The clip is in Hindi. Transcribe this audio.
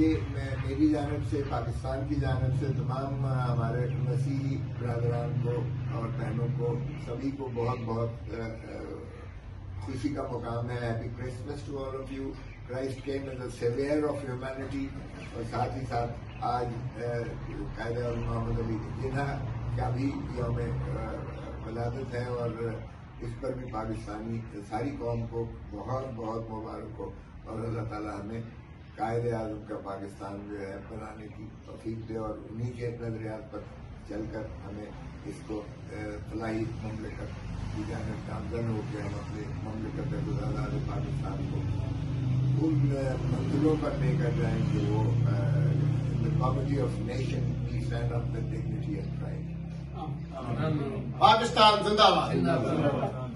ये मैं, मेरी जानब से, पाकिस्तान की जानब से तमाम हमारे मसीही बरदरान को और बहनों को, सभी को बहुत बहुत खुशी का मुकाम है। Happy Christmas to all of you Christ came as a of humanity और साथ ही साथ आज कायद मोहम्मद अली जिन्हा का भी यौम वलादत है और इस पर भी पाकिस्तानी सारी कौम को बहुत बहुत मुबारक हो और अल्लाह ताला हमें कायद आज़म का पाकिस्तान जो है बनाने की तोफीक दे और उन्हीं के नजरियात पर चलकर हमें इसको फलाही ममलिकत की जानब नामजन होकर हम अपने ममलिकत गुजारात पाकिस्तान को उन मंजिलों पर लेकर जाएँ कि वो द ऑफ़ नेशन की stand up the dignity and pride Pakistan जिंदाबाद।